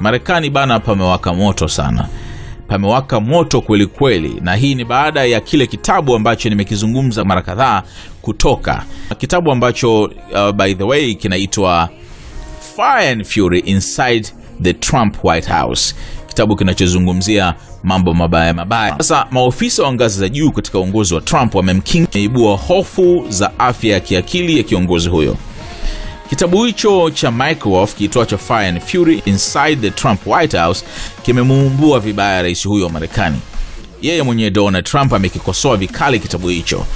Marekani bana, pamewaka moto sana, pamewaka moto kweli kweli, na hii ni baada ya kile kitabu ambacho nimekizungumza mara kadhaa kutoka, kitabu ambacho uh, by the way kinaitwa Fire and Fury Inside the Trump White House, kitabu kinachozungumzia mambo mabaya mabaya. Sasa maofisa wa ngazi za juu katika uongozi wa Trump wamemkinga. Hofu za afya ya kiakili ya kiongozi huyo. Kitabu hicho cha Mycroft kiitwacho Fire and Fury Inside the Trump White House kimemuumbua vibaya rais huyo wa Marekani. Yeye mwenyewe Donald Trump amekikosoa vikali kitabu hicho.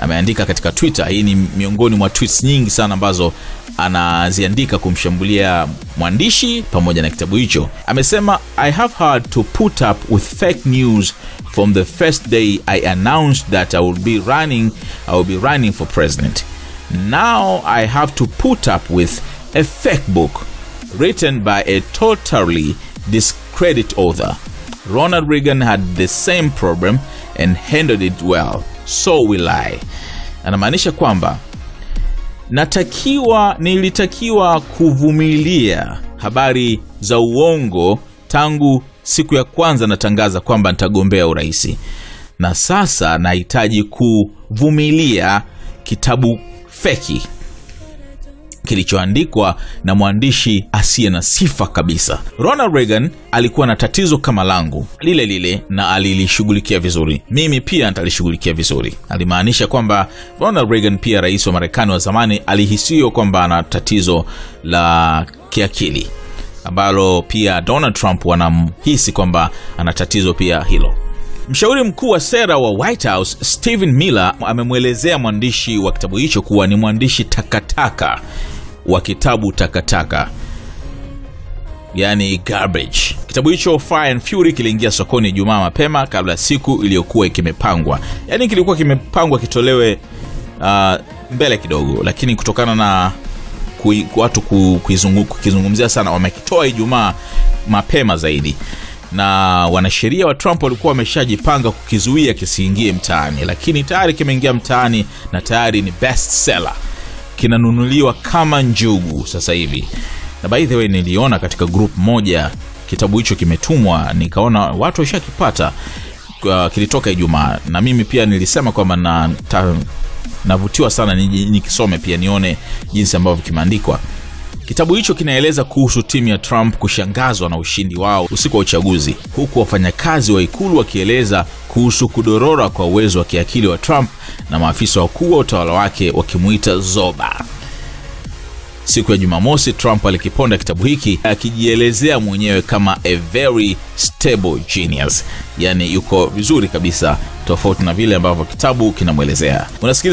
Ameandika katika Twitter, hii ni miongoni mwa tweets nyingi sana ambazo anaziandika kumshambulia mwandishi pamoja na kitabu hicho. Amesema, I have had to put up with fake news from the first day I announced that I will be running, I will be running for president. Now I have to put up with a fake book written by a totally discredited author. Ronald Reagan had the same problem and handled it well. So will I. Anamaanisha kwamba natakiwa nilitakiwa kuvumilia habari za uongo tangu siku ya kwanza natangaza kwamba nitagombea uraisi, na sasa nahitaji kuvumilia kitabu feki kilichoandikwa na mwandishi asiye na sifa kabisa. Ronald regan alikuwa na tatizo kama langu lile lile na alilishughulikia vizuri, mimi pia nitalishughulikia vizuri. Alimaanisha kwamba Ronald regan pia rais wa Marekani wa zamani, alihisiwa kwamba ana tatizo la kiakili ambalo pia Donald Trump wanamhisi kwamba ana tatizo pia hilo. Mshauri mkuu wa sera wa White House Stephen Miller amemwelezea mwandishi wa kitabu hicho kuwa ni mwandishi takataka wa kitabu takataka, yani garbage. Kitabu hicho Fire and Fury kiliingia sokoni Ijumaa mapema kabla siku iliyokuwa kimepangwa, yani kilikuwa kimepangwa kitolewe uh, mbele kidogo, lakini kutokana na kui, watu kukizungumzia sana wamekitoa Ijumaa mapema zaidi na wanasheria wa Trump walikuwa wameshajipanga kukizuia kisiingie mtaani, lakini tayari kimeingia mtaani na tayari ni best seller, kinanunuliwa kama njugu sasa hivi. Na by the way, niliona katika group moja kitabu hicho kimetumwa, nikaona watu washakipata. Uh, kilitoka Ijumaa na mimi pia nilisema kwamba na, navutiwa sana nikisome pia nione jinsi ambavyo kimeandikwa. Kitabu hicho kinaeleza kuhusu timu ya Trump kushangazwa na ushindi wao usiku wa uchaguzi, huku wafanyakazi wa ikulu wakieleza kuhusu kudorora kwa uwezo wa kiakili wa Trump na maafisa wakuu wa utawala wake wakimuita zoba. Siku ya Jumamosi, Trump alikiponda kitabu hiki akijielezea mwenyewe kama a very stable genius, yaani yuko vizuri kabisa, tofauti na vile ambavyo kitabu kinamwelezea. Unasikiliza